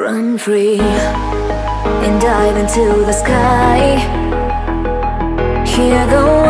Run free and dive into the sky. Hear the